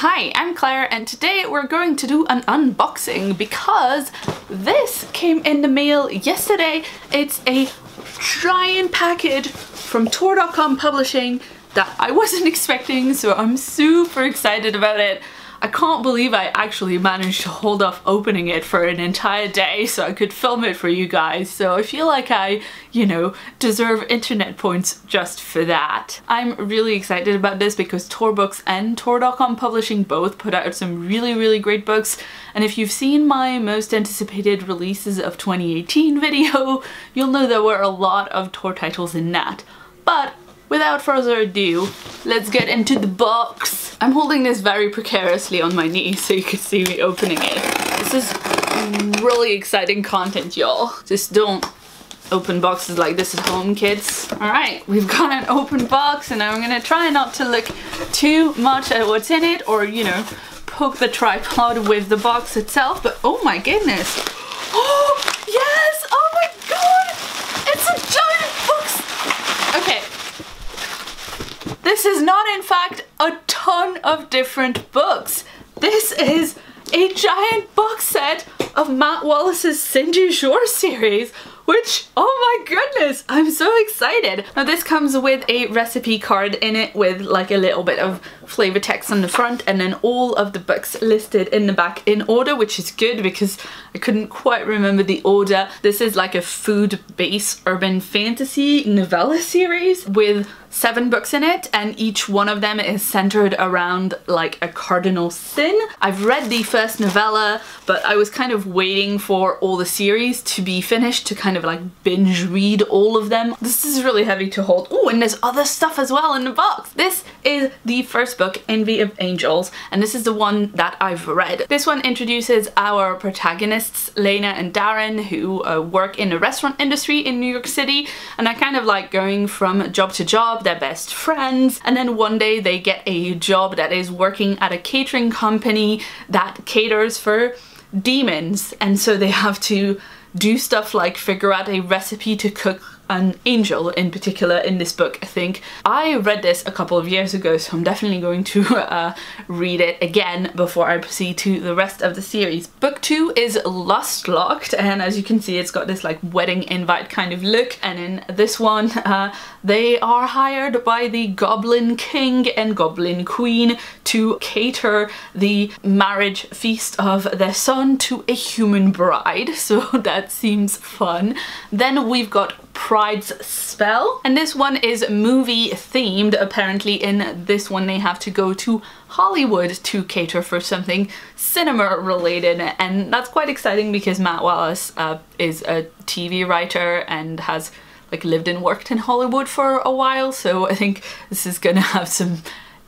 Hi, I'm Claire and today we're going to do an unboxing because this came in the mail yesterday. It's a giant package from Tor.com Publishing that I wasn't expecting so I'm super excited about it. I can't believe I actually managed to hold off opening it for an entire day so I could film it for you guys. So I feel like I, you know, deserve internet points just for that. I'm really excited about this because Tor Books and Tor.com Publishing both put out some really, really great books. And if you've seen my most anticipated releases of 2018 video, you'll know there were a lot of Tor titles in that. But without further ado, let's get into the box. I'm holding this very precariously on my knee so you can see me opening it. This is really exciting content, y'all. Just don't open boxes like this at home, kids. Alright, we've got an open box and I'm gonna try not to look too much at what's in it or, you know, poke the tripod with the box itself, but oh my goodness. Oh, yes! Oh my god! It's a giant box! Okay. This is not, in fact, a ton of different books. This is a giant box set of Matt Wallace's Sin du Jour series, which, oh my goodness, I'm so excited. Now this comes with a recipe card in it with like a little bit of flavor text on the front and then all of the books listed in the back in order, which is good because I couldn't quite remember the order. This is like a food-based urban fantasy novella series with seven books in it and each one of them is centered around like a cardinal sin. I've read the first novella but I was kind of waiting for all the series to be finished to kind of like binge read all of them. This is really heavy to hold. Oh and there's other stuff as well in the box. This is the first book Envy of Angels and this is the one that I've read. This one introduces our protagonists Lena and Darren who uh, work in the restaurant industry in New York City and are kind of like going from job to job job, they're best friends, and then one day they get a job that is working at a catering company that caters for demons. And so they have to do stuff like figure out a recipe to cook an angel in particular in this book I think. I read this a couple of years ago so I'm definitely going to uh, read it again before I proceed to the rest of the series. Book 2 is Lustlocked and as you can see it's got this like wedding invite kind of look and in this one uh, they are hired by the Goblin King and Goblin Queen to cater the marriage feast of their son to a human bride so that seems fun. Then we've got Pride's Spell. And this one is movie themed. Apparently in this one they have to go to Hollywood to cater for something cinema related and that's quite exciting because Matt Wallace uh, is a TV writer and has like lived and worked in Hollywood for a while so I think this is gonna have some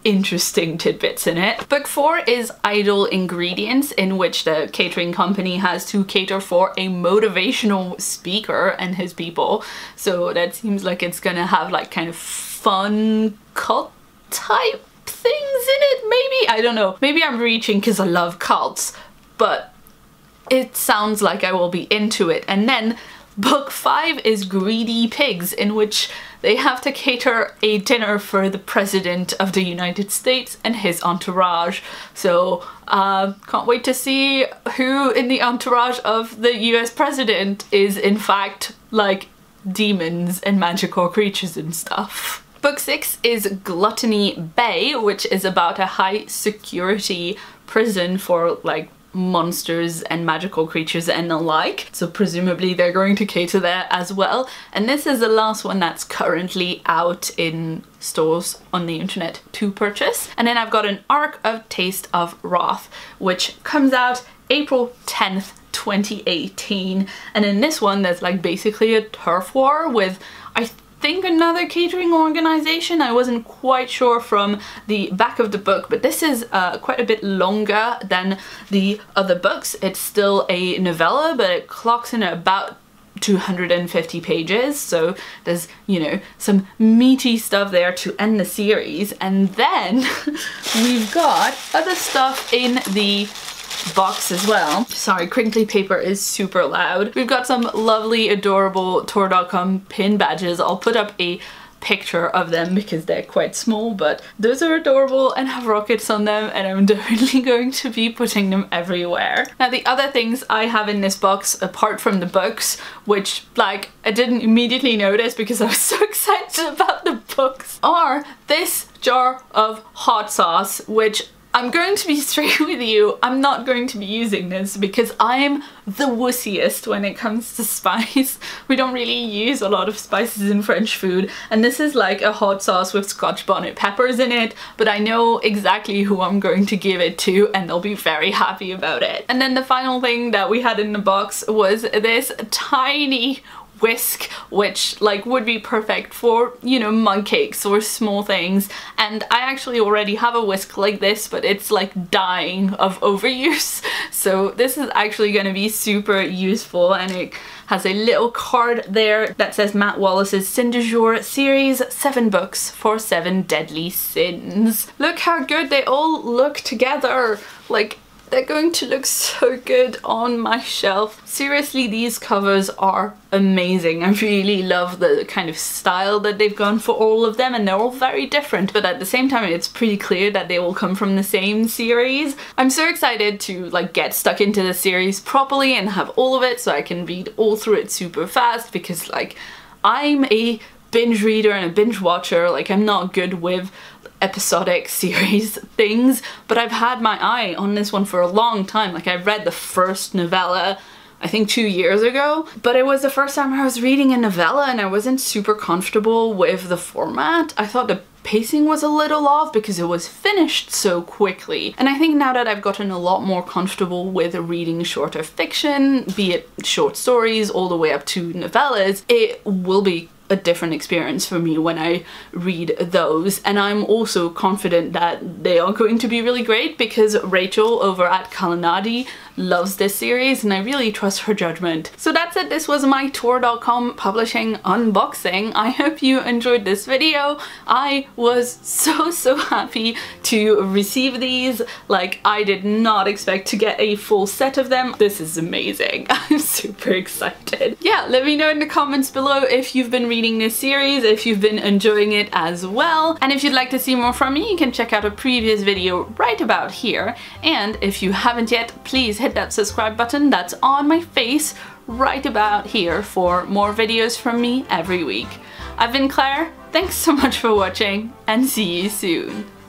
interesting tidbits in it. Book four is Idle Ingredients in which the catering company has to cater for a motivational speaker and his people. So that seems like it's gonna have like kind of fun cult type things in it maybe? I don't know. Maybe I'm reaching because I love cults but it sounds like I will be into it. And then Book 5 is Greedy Pigs, in which they have to cater a dinner for the President of the United States and his entourage. So, uh, can't wait to see who in the entourage of the US President is in fact like demons and magical creatures and stuff. Book 6 is Gluttony Bay, which is about a high security prison for like monsters and magical creatures and the like. So presumably they're going to cater there as well. And this is the last one that's currently out in stores on the internet to purchase. And then I've got an Arc of Taste of Wrath which comes out April 10th 2018 and in this one there's like basically a turf war with I think another catering organization. I wasn't quite sure from the back of the book, but this is uh, quite a bit longer than the other books. It's still a novella, but it clocks in at about 250 pages so there's you know some meaty stuff there to end the series and then we've got other stuff in the box as well. Sorry, crinkly paper is super loud. We've got some lovely, adorable Tor.com pin badges. I'll put up a picture of them because they're quite small but those are adorable and have rockets on them and I'm definitely going to be putting them everywhere. Now the other things I have in this box apart from the books which like I didn't immediately notice because I was so excited about the books are this jar of hot sauce which I'm going to be straight with you, I'm not going to be using this because I'm the wussiest when it comes to spice. We don't really use a lot of spices in French food and this is like a hot sauce with scotch bonnet peppers in it but I know exactly who I'm going to give it to and they'll be very happy about it. And then the final thing that we had in the box was this tiny whisk which like would be perfect for you know mug cakes or small things and I actually already have a whisk like this but it's like dying of overuse so this is actually going to be super useful and it has a little card there that says Matt Wallace's Sin du Jour series, 7 books for 7 deadly sins. Look how good they all look together. Like they're going to look so good on my shelf. Seriously, these covers are amazing. I really love the kind of style that they've gone for all of them and they're all very different but at the same time it's pretty clear that they all come from the same series. I'm so excited to like get stuck into the series properly and have all of it so I can read all through it super fast because like I'm a binge reader and a binge watcher like I'm not good with episodic series things, but I've had my eye on this one for a long time. Like I read the first novella I think two years ago, but it was the first time I was reading a novella and I wasn't super comfortable with the format. I thought the pacing was a little off because it was finished so quickly. And I think now that I've gotten a lot more comfortable with reading shorter fiction, be it short stories all the way up to novellas, it will be a different experience for me when I read those. And I'm also confident that they are going to be really great because Rachel over at Kalanadi loves this series and I really trust her judgment. So that's it, this was my Tor.com publishing unboxing. I hope you enjoyed this video. I was so so happy to receive these, like I did not expect to get a full set of them. This is amazing, I'm super excited. Yeah, let me know in the comments below if you've been reading this series, if you've been enjoying it as well, and if you'd like to see more from me you can check out a previous video right about here, and if you haven't yet, please hit that subscribe button that's on my face right about here for more videos from me every week. I've been Claire, thanks so much for watching, and see you soon.